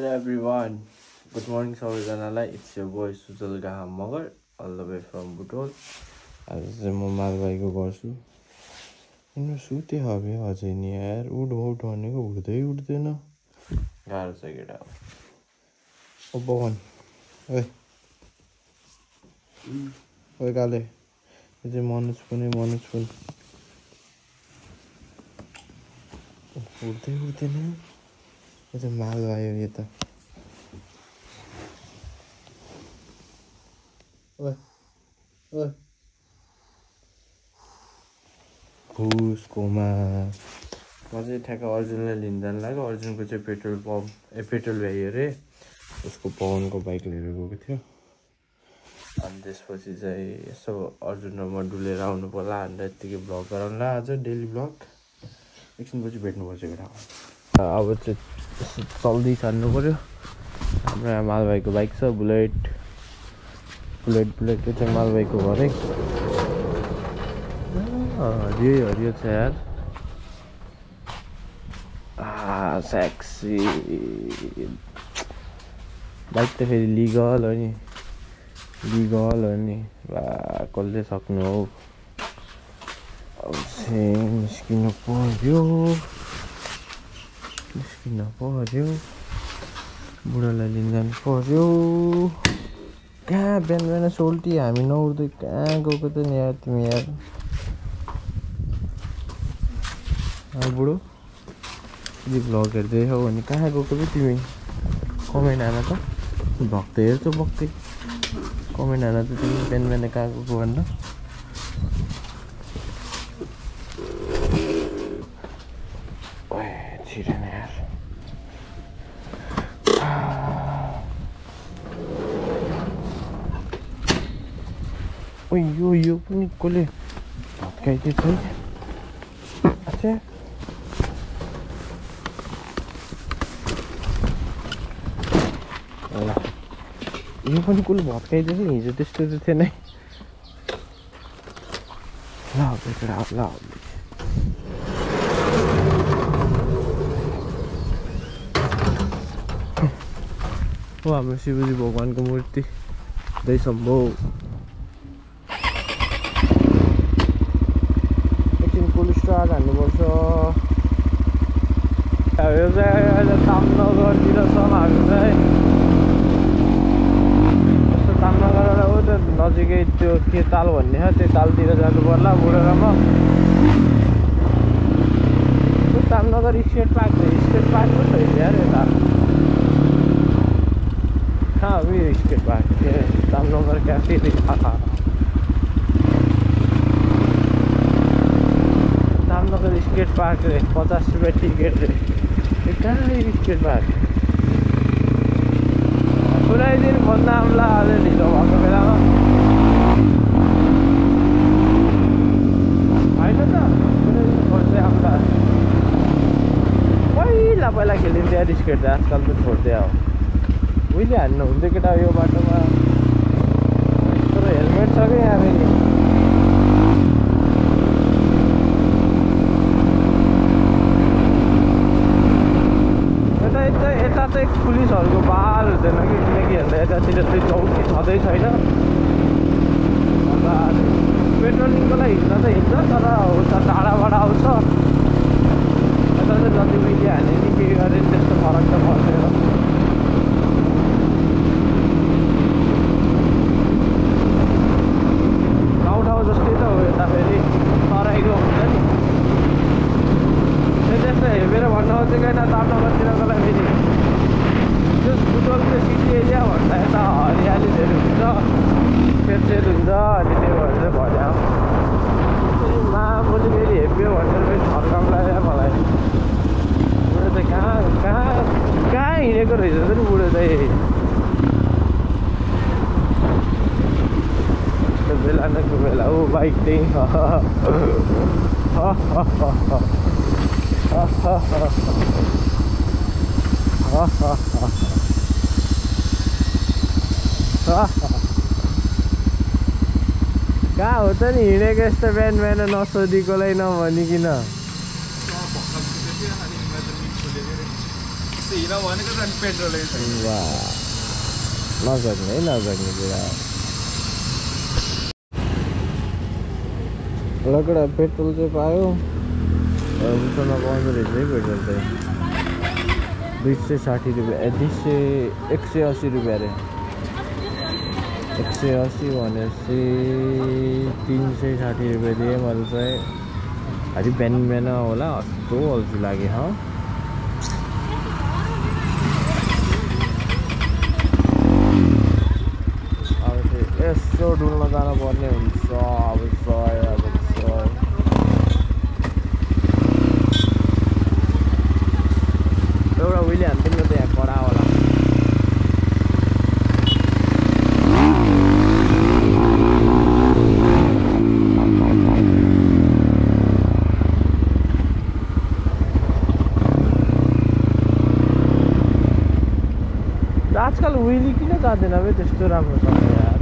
Hello everyone good morning सबैजनालाई it's yo boy Sujal Gaha Magar all the way from Butwal आज चाहिँ म मालबाईको गर्छु यिनीहरू सुते हबे अझै नि यार उठ उठ भनेको उठ्दै उठ्दैन गाह्रो छ केटा ओ पवन ओए ओए काले यो चाहिँ मनोज पनि मनोज पनि उठ्दै उठ्दैन यो त माल आयो यो त। ओए म चाहिँ ठ्याक्क अर्जुनलाई लिन जानु लाग्यो। अर्जुनको चाहिँ पेट्रोल पम्प ए पेट्रोल भ्याइ अरे। उसको पवनको बाइक लिएर गएको थियो। अनि त्यसपछि चाहिँ यसो अर्जुन र म डुलेर आउनु पर्ला भनेर यत्तिकै भ्लग गराउँला आज डेली भ्लग एकछिनपछि भेट्नुपर्छ केटा अब चाहिँ चल्दै छान्नु पऱ्यो हाम्रो यहाँ मालबाईको बाइक छ बुलेट। बुलेट बुलेट त्यो चाहिँ मालबाईको घरै। हरियो हरियो छ यार। सेक्सी बाइक त फेरि लिगल हो नि। लिगल हो नि। बा कसले सक्नु हौ? चाहिँ निस्किनु पर्यो। निस्किन पर्यो बुढालाई लिन जानु पर्यो कहाँ बिहान बिहान सोल्टी? हामी नउठ्दै कहाँ गएको त नि यार तिमी यार? बुढो? यदि भ्लग हेर्दै हौ भने कहाँ गएको त तिमी? कमेन्ट हान त। भ्लग त हेर्छौ बक्दै कमेन्ट हान त तिमी बिहान बिहान कहाँ गएको भनेर छिरेन यार ओ यो यो पनि कसले भत्काइदिएछ है ल यो पनि कसले भत्काइदिएछ हिजो त्यस्तो त थिएन है ल बेटा ल हो हाम्रो शिवजी भगवान्को मूर्ति दै सम्भव एकछिन पुलिस ट्राक हान्नुपर्छ यो चाहिँ अहिले तामनगरतिर छौँ हामी चाहिँ यस्तो तामनगर ऊ त्यो नजिकै त्यो के ताल भन्ने छ त्यो तालतिर जानु पर्ला बुढोरामा त्यो तामनगर स्टेट पार्क स्टेट पार्क पो छ यार यता कहाँ हो यो स्टेट पार्क ए Ramnagar cafe Ramnagar skate park रे पचास रुपियाँ टिकट रे ए कहाँ यो स्केट पार्क कुनै दिन खोज्न आउँला अझै ढिलो भएको बेलामा होइन त कुनै दिन खोज्दै आउँला पहिला पहिला खेलिन्थ्यो स्केट त आजकल त छोड्दै अब उहिले हान्नु हुन्थ्यो केटा यो बाटोमा हेलमेट छ कि यहाँ फेरि यता यता यता चाहिँ पुलिसहरूको बहाल हुँदैन कि किनकि हेर्दा यतातिर चाहिँ चौकी छँदै छैन अन्त पेट्रोलिङको लागि हिँड्न त हिँड्छ तर उता टाढाबाट आउँछ यता चाहिँ जति उहिले हाने नि के गरे त्यस्तो फरक त पर्दैन गाउँ ठाउँ जस्तै त हो यता फेरि तराईको हुन्छ नि त्यो त्यस्तो हेरेर भन्न खोजेको होइन तापनगरतिरको लागि फेरि त्यो बुटोलको सिटी एरिया भन्दा यता हरियाली धेरै हुन्छ खेतसेत हुन्छ अनि त्यो भएर चाहिँ भन्यो मा भोलि फेरि हेप्यो भनेर फेरि फर्काउँ लाग्यो मलाई बुढो चाहिँ कहाँ कहाँ कहाँ हिँडेको रहेछ त नि बुढो चाहिँ बेला न त्यो बेला ऊ बाइक त्यही कहाँ हो त नि? हिँडेको यस्तो बिहान बिहान नसोधिकोलाई नभनिकन नसक्ने है नसक्ने कुरा। लकडा पेट्रोल चाहिँ पायो। उसँग पाउँदो रहेछ है पेट्रोल चाहिँ। दुई सय साठी रुपियाँ दुई सय एक सय असी रुपियाँ अरे। एक सय असी भनेपछि तिन सय साठी रुपियाँ दिएँ मैले चाहिँ। अलि बिहान बिहान होला कस्तो अल्छी लाग्यो हँ अब चाहिँ यसो डुल्न जानुपर्ने हुन्छ अब सय अब सय एउटा उहिले हान्थ्यो नि त यहाँ कडा होला आजकल विली किन जाँदैन बे त्यस्तो राम्रोसँग यार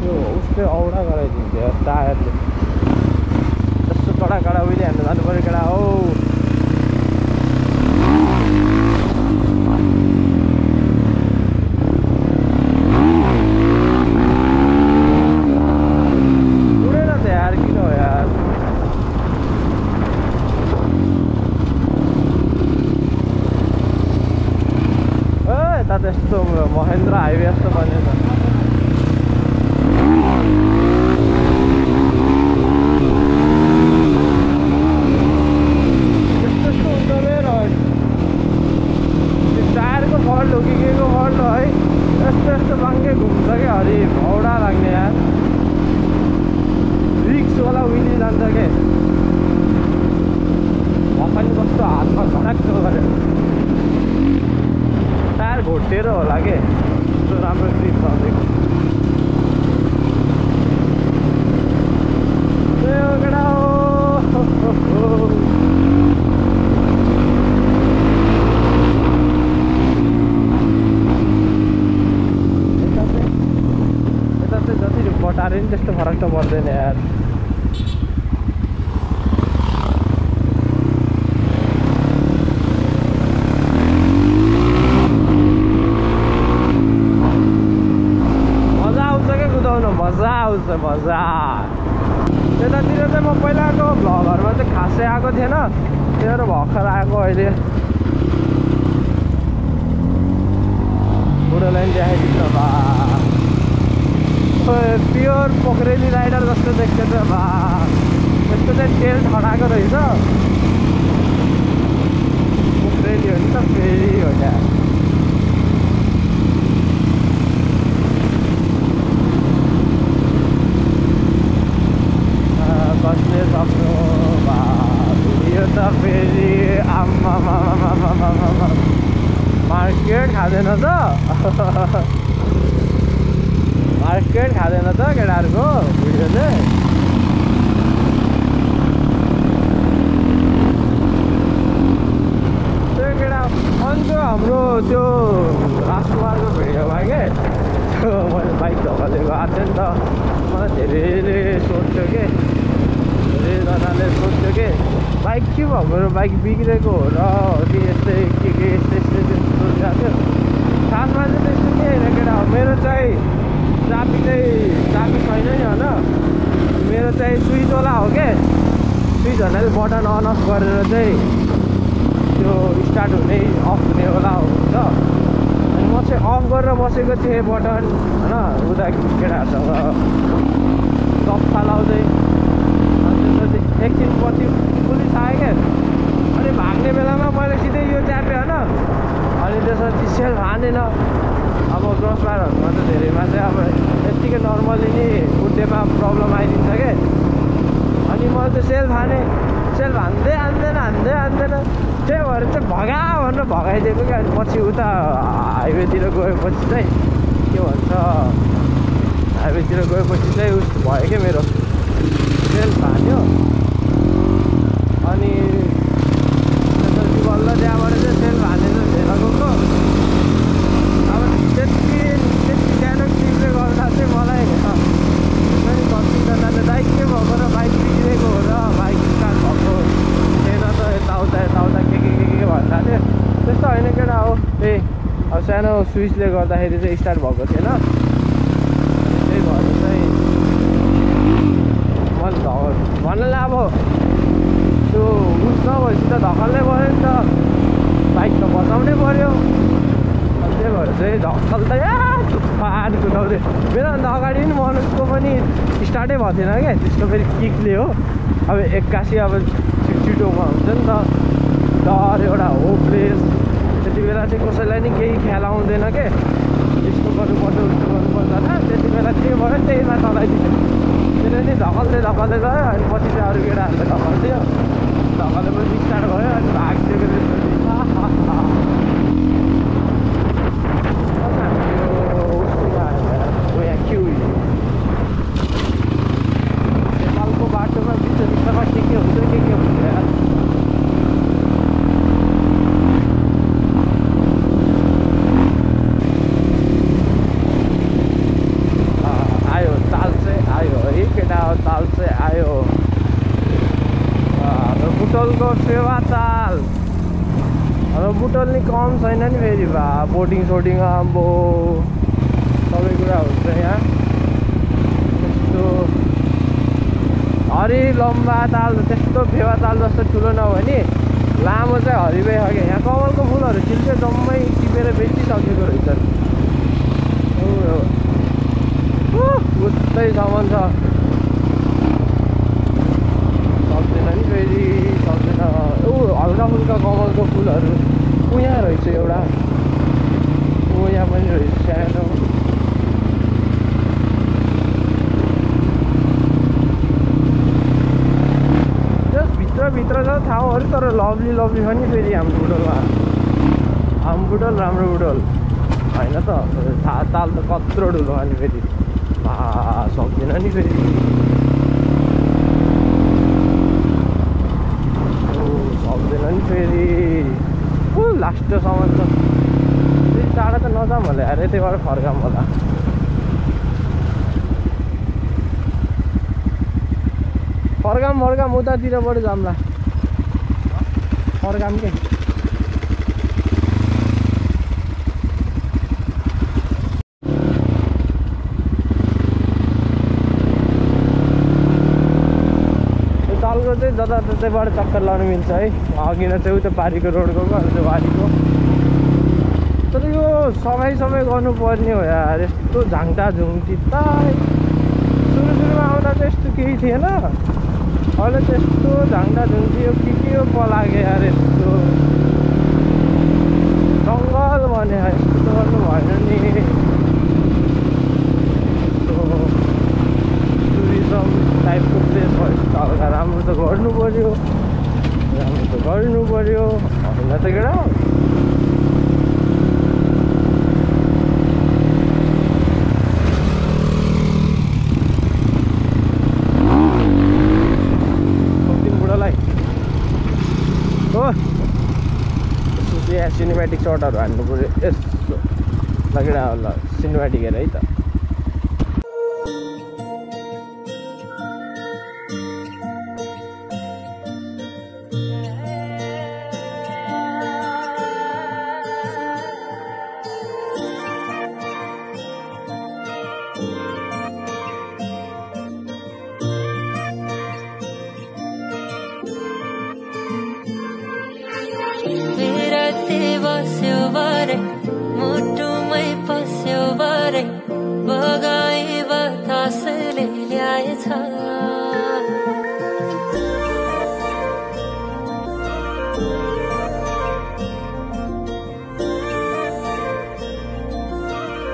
त्यो उसले औडा गराइदिन्छ यार टायरले त्यस्तो कडा कडा विली हान्नु जानु पऱ्यो केटा हो उडेन त यार किन हो यार ए यता त्यस्तो महेन्द्र हाइवे जस्तो बनेछ त्यस्तो यस्तो हुन्छ मेरो त्यो टायरको फल्ट हो कि के को फल्ट हो है यस्तो यस्तो बाङ्गे घुम्छ क्या हरि भौडा लाग्ने यार रिक्सवाला विली जान्छ के भखनी कस्तो हातमा झडक्क गऱ्यो टायर घोटेर होला के त्यस्तो राम्रो ग्रिप चलेको ए ओ केटा हो, हो, हो, हो। यता चाहिँ यता चाहिँ जति बटारे नि त्यस्तो फरक त पर्दैन यार। मजा आउँछ क्या कुदाउन? मजा आउँछ मजा। यतातिर चाहिँ म पहिलाको भ्लगहरूमा चाहिँ खासै आएको थिएन। त्यही भर्खर आएको अहिले। बुढोलाई पनि देखाइदिन्छ बा प्योर पोखरेली राइडर जस्तो देख्छ त बा यस्तो चाहिँ तेल ठडाएको रहेछ पोखरेली हो नि त फेरि हो क्या कसले सक्नु यो त फेरि आम्मामामामामामा मार्केट खाँदैन त मार्केट खाँदैन त केटाहरूको भिडियोले त्यो केटा अनि त्यो हाम्रो त्यो राजकुमारको भिडियोमा के त्यो मैले बाइक धपालेको आएको थियो नि त मलाई धेरैले सोध्थ्यो के धेरैजनाले सोध्थ्यो के बाइक के भयो मेरो बाइक बिग्रेको हो र कि यस्तै के के यस्तै यस्तै त्यस्तो सोधिरहेको थियो खासमा चाहिँ त्यस्तो के होइन केटा चाबी चाहिँ चाबी छैन नि होइन मेरो चाहिँ स्विचवाला हो के स्विचहरूले बटन अन अफ गरेर चाहिँ त्यो स्टार्ट हुने अफ हुनेवाला हुन्छ अनि म चाहिँ अफ गरेर बसेको थिएँ बटन होइन उता केटाहरूसँग गफ्फा लाउँदै अनि त्यसपछि एकछिन पछि पुलिस आयो क्या अनि भाग्ने बेलामा मैले सिधै यो च्यापेँ होइन अनि त्यसपछि सेल हानेन अब क्रस बारहरूमा त धेरैमा चाहिँ अब यत्तिकै नर्मली नि बुड्डेमा प्रब्लम आइदिन्छ के? अनि मैले त सेल हाने सेल हान्दै हान्दैन हान्दै हान्दैन। त्यही भएर चाहिँ भगा भनेर भगाइदिएको क्या। अनि पछि उता हाइवेतिर गएपछि चाहिँ के भन्छ हाइवेतिर गएपछि चाहिँ उस भयो क्या मेरो सेल हान्यो अनि बल्ल त्यहाँबाट चाहिँ सेल चाहिँ मलाई हेर्न कतिजनाले दाइ के भएको र बाइक बिग्रेको हो र बाइक स्टार्ट भएको? छैन त यताउता यताउता के के के के भन्छ अरे त्यस्तो होइन केटा हो। ए अब सानो स्विचले गर्दाखेरि चाहिँ स्टार्ट भएको थिएन। स्टार्टै भएको थिएन क्या त्यसको फेरि किकले हो अब एक्कासी अब छिटो हुन्छ नि त। डर एउटा हो प्लेस त्यति बेला चाहिँ कसैलाई नि केही ख्याल आउँदैन के? यस्तो गर्नुपर्छ उस्तो गर्नुपर्छ होइन। त्यति बेला के भयो त्यहीमा चलाइदियो त्यसले नि धकल्दै धकल्दै गयो अनि पछि चाहिँ अरू केटाहरूले धकल्थ्यो धकलेपछि स्टार्ट भयो अनि भागिदिएको त्यसपछि नेपालको बाटोमा बिच बिचमा के के हुन्छ के के हुन्छ यार अँ, आयो ताल चाहिँ आयो है केटा हो ताल चाहिँ आयो अँ, हाम्रो बुटोलको सेवा ताल हाम्रो बुटोल नि कम छैन नि फेरि भा बोटिङ सोटिङ आम्बो सबै कुरा हुन्छ यहाँ त्यस्तो लम्बा ताल त्यस्तो फेवा ताल जस्तो ठुलो नभए नि लामो चाहिँ हरिबै छ क्या यहाँ कमलको फुलहरू चिल्छ जम्मै टिपेर बेचिसकेको रहेछन् उतैसम्म छ। सक्दैन नि फेरि सक्दैन। ऊ हल्का फुल्का कमलको फुलहरू यहाँ रहेछ एउटा। यहाँ पनि रहेछ सानो। भित्रभित्र छ ठाउँहरू तर लभली लभली छ नि फेरि हाम्रो बुटोलमा हाम्रो बुटोल राम्रो बुटोल होइन त था ताल त कत्रो ठुलो अनि फेरि। आ सक्दैन नि फेरि। सक्दैन नि फेरि। ऊ लास्टसम्म त। त्यति टाढा त नजाऊँ होला अरे त्यहीबाट फर्काऊँ होला। फर्काम फर्काम उतातिरबाट जाउँला फर्काम के तालको चाहिँ जताततैबाट चक्कर लाउनु मिल्छ है। अघि न चाहिँ उता पारीको रोडको त्यो वारीको तर यो सफाइ सफाइ गर्नुपर्ने हो यार यस्तो झाङटा झुङटी त। सुरु सुरुमा आउँदा चाहिँ यस्तो केही थिएन। अहिले त्यस्तो झाङटा झुङटी यो के के हो पलाग्यो यार यस्तो। जङ्गल भने यस्तो त गर्नु भएन नि यस्तो टुरिज्म टाइपको प्लेस भयो यस्तो हल्का राम्रो त गर्नु पऱ्यो राम्रो त गर्नु पऱ्यो होइन त केटा सक्दिन बुढालाई हो यसो चाहिँ यहाँ सिनेमेटिक सर्टहरू हान्नु पऱ्यो। यसो लगेडा होला। सिनेमेटिक हेर है त।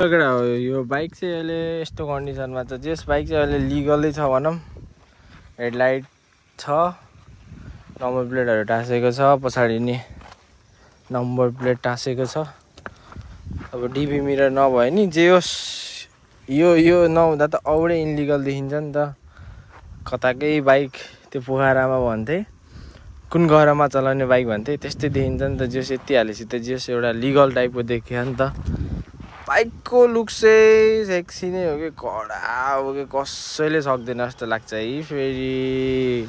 केटा हो यो बाइक चाहिँ अहिले यस्तो कन्डिसनमा छ। जस बाइक चाहिँ अहिले लिगलै छ भनौँ। हेडलाइट छ नम्बर प्लेटहरू टाँसेको छ पछाडि नि नम्बर प्लेट टाँसेको छ। अब डिबी मिरर नभए नि जे होस् यो यो नहुँदा त औडै इनलिगल देखिन्छ नि त। कताकै बाइक त्यो पोखरामा भन्थे कुन गहरामा चलाउने बाइक भन्थे त्यस्तै देखिन्छ नि त। जेस यति हालेपछि त जेस एउटा लिगल टाइपको देखियो नि त। बाइकको लुक चाहिँ सेक्सी नै हो कि? कडा हो कि? कसैले सक्दैन जस्तो लाग्छ है फेरि।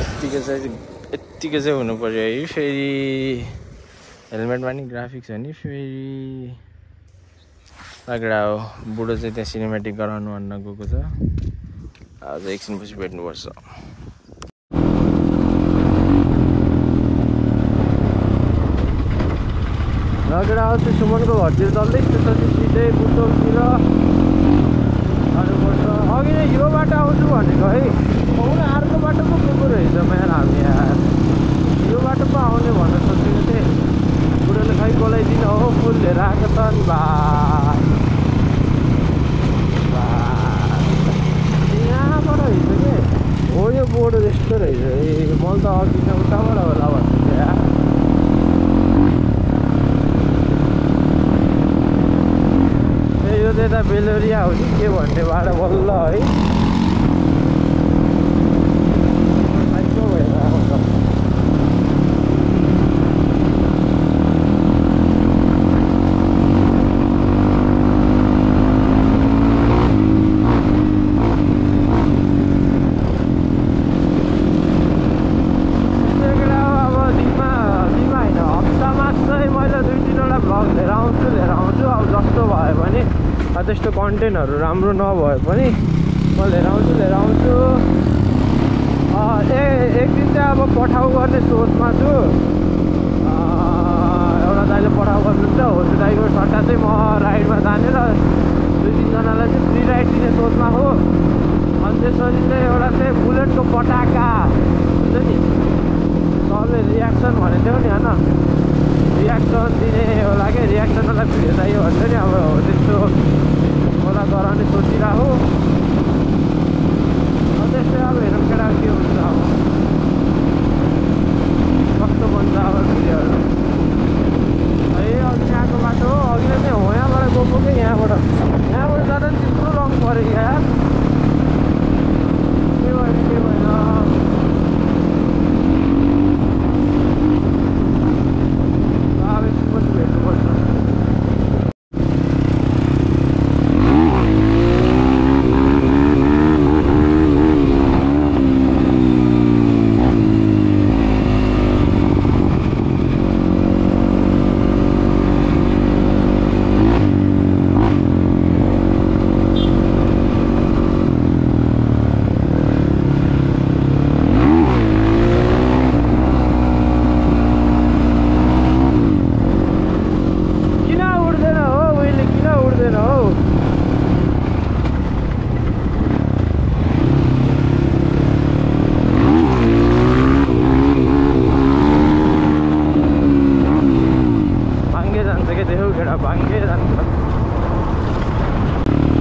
यत्तिको चाहिँ यत्तिको चाहिँ हुनु पऱ्यो है फेरि। हेलमेटमा नि ग्राफिक्स हो नि फेरि। लगेडा हो। बुढो चाहिँ त्यहाँ सिनेमेटिक गराउनु भन्न गएको छ। आज एकछिनपछि भेट्नुपर्छ। लगेडा चाहिँ सुमनको घरतिर चल्दै त्यसपछि सिधै बुटोलतिर जानुपर्छ अघि नै यो बाटो आउँछु भनेको है पाउन अर्को बाटो पो गएको रहेछ मेरो हामी यार यो बाटो पो आउने भनेर सोचेको थिएँ बुढोले खै बोलाइदिनु हो फुल लिएर आएको छ नि बा। यहाँबाट रहेछ के हो यो बोर्ड यस्तो रहेछ ए मैले त अघि उताबाट होला भन्छु यार ए यो चाहिँ यता बेलोरिया हो कि के भन्ने बाटो बल्ल है साइको भएर आएको छ। त्यसैले अब दिनमा दिनमा होइन हप्तामा चाहिँ मैले दुई तिनवटा भ्लग लिएर आउँछु लिएर आउँछु अब जस्तो भयो भने अब त्यस्तो कन्टेन्टहरू राम्रो नभए पनि म लिएर आउँछु लिएर आउँछु। ए एक दिन चाहिँ अब पठाउ गर्ने सोचमा छु। एउटा दाइले पठाउ गर्नुहुन्छ हो त्यो दाइको सट्टा चाहिँ म राइडमा जाने र दुई तिनजनालाई चाहिँ फ्री राइड दिने सोचमा हो। अनि त्यसपछि चाहिँ एउटा चाहिँ बुलेटको पटाका। हुन्छ नि सबले रियाक्सन भनेको थियो नि होइन? रियाक्सन दिने होला क्या रियाक्सनलाई भिडियो चाहियो भन्छ नि अब त्यस्तो। मलाई गराउने सोचिरहेको त्यस्तै अब हेरौँ केटा के हुन्छ अब कस्तो बन्छ अब भिडियोहरू है अघि आएको बाटो अघि नै हो यहाँबाट गएको कि यहाँबाट यहाँबाट जाँदा पनि त्यत्रो रङ पऱ्यो यार के भयो के भएन अब एकछिनपछि भेट्नुपर्छ किन उड्दैन हो उहिले किन उड्दैन हौ भाङ्गे जान्छ क्या देऊ केटा भाङ्गे जान्छ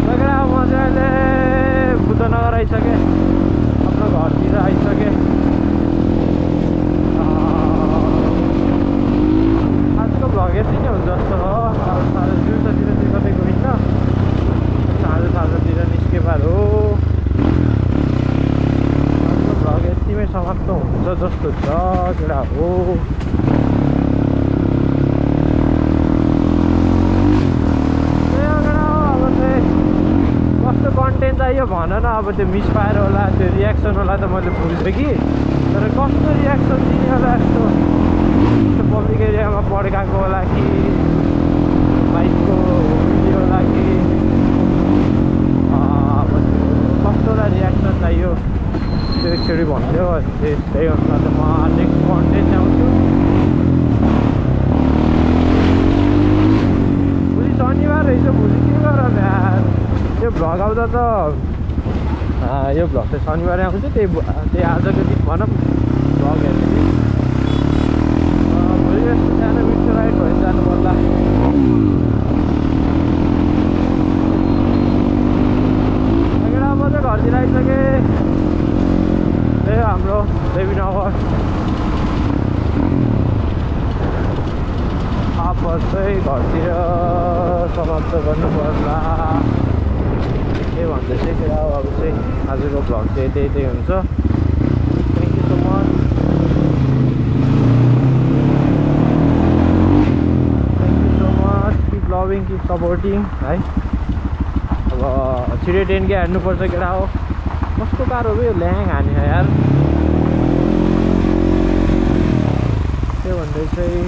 केटा म चाहिँ अहिले बुद्धनगर आइसकेँ आफ्नो घरतिर आइसकेँ आजको भ्लग यति नै हुन्छ जस्तो हो अब साँझ दिउँसोतिर चाहिँ कतै गइन्न साँझ साँझतिर निस्के पार हो आजको भ्लग समाप्त हुन्छ जस्तो छ केटा हो त्यही हो केटा हो, अब चाहिँ कस्तो कन्टेन्ट चाहियो भन न अब त्यो मिसफायर होला त्यो रियाक्सन होला त मैले बुझ्छु कि तर कस्तो रियाक्सन दिने होला यस्तो यस्तो पब्लिक एरियामा पड्काएको होला कि बाइकको भिडियो होला कि कस्तोलाई रियाक्सन चाहियो त्यो एकचोटि भनिदियो त्यही अनुसार त म नेक्स्ट कन्टेन्ट ल्याउँछु भोलि शनिबार रहेछ भोलि के गरौँ यो भ्लग आउँदा त यो भ्लग चाहिँ शनिबार आउँछ त्यही त्यही आजको दिन भनौँ भ्लग हेर्ने दिन अँ, भोलि यस्तो सानो मिठो राइड भयो जानु पर्ला केटा म चाहिँ घरतिर आइसकेँ त्यही हो हाम्रो देवीनगर अब चाहिँ घरतिर समाप्त गर्नु पर्ला के भन्दै चाहिँ केटा हो अब चाहिँ आजको भ्लग चाहिँ त्यही त्यही हुन्छ। Thank you so much thank you so much keep loving keep supporting है। अब छिटै टेन के हान्नुपर्छ केटा हो। कस्तो कार हो यो ल्याङ हाने यार। त्यो भन्दै चाहिँ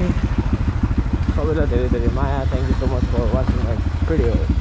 सबैलाई धेरै धेरै माया। Thank you so much for watching my video